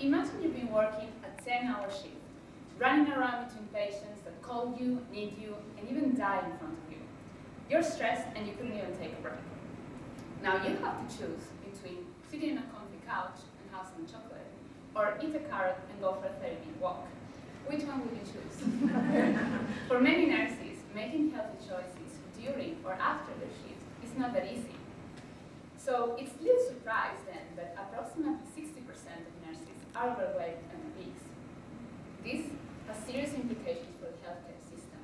Imagine you've been working a 10-hour shift, running around between patients that call you, need you, and even die in front of you. You're stressed and you couldn't even take a break. Now you have to choose between sitting on a comfy couch and have some chocolate, or eat a carrot and go for a 30-minute walk. Which one would you choose? for many nurses, making healthy choices during or after their shift is not that easy. So it's little surprise then that approximately 60% of nurses overweight and obese. This has serious implications for the healthcare system.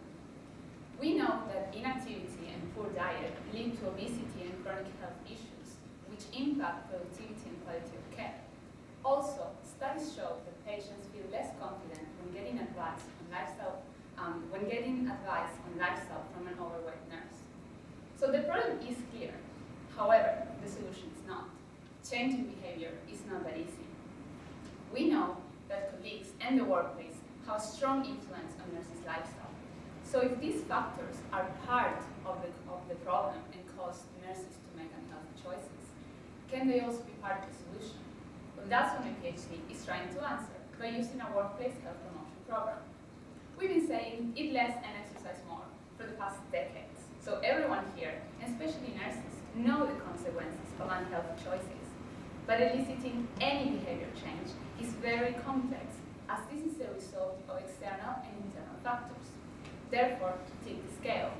We know that inactivity and poor diet lead to obesity and chronic health issues, which impact productivity and quality of care. Also, studies show that patients feel less confident when getting advice on lifestyle, um, when getting advice on lifestyle from an overweight nurse. So the problem is clear. However, the solution is not. Changing behavior is not that easy. We know that colleagues and the workplace have strong influence on nurses' lifestyle. So if these factors are part of the, of the problem and cause nurses to make unhealthy choices, can they also be part of the solution? Well, that's what my PhD is trying to answer by using a workplace health promotion program. We've been saying eat less and exercise more for the past decades. So everyone here, especially nurses, know the consequences of unhealthy choices. But eliciting any behavior very complex, as this is a result of external and internal factors. Therefore, to take the scale,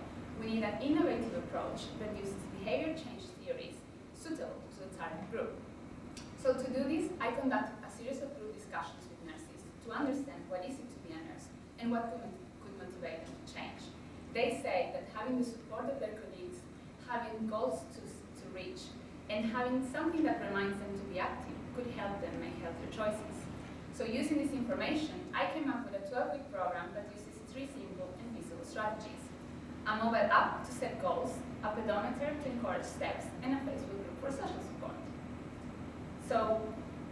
we need an innovative approach that uses behavior change theories suitable to the target group. So to do this, I conducted a series of group discussions with nurses to understand what is it to be a nurse and what could, could motivate them to change. They say that having the support of their colleagues, having goals to reach, and having something that reminds them to be active could help them make healthier choices. So using this information, I came up with a 12-week program that uses three simple and feasible strategies. A mobile app to set goals, a pedometer to encourage steps, and a Facebook group for social support. So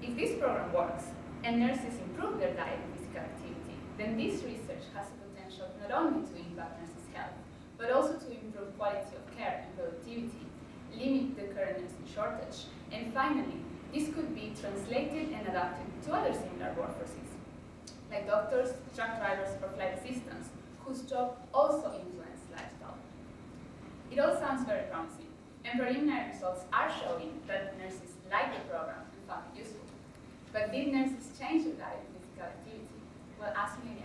if this program works, and nurses improve their diet and physical activity, then this research has the potential not only to impact nurses' health, but also to improve quality of care and productivity limit the current nursing shortage. And finally, this could be translated and adapted to other similar workforces, like doctors, truck drivers, or flight assistants, whose job also influence lifestyle. It all sounds very promising, and preliminary results are showing that nurses like the program and found it useful. But did nurses change their diet and physical activity? Well, ask me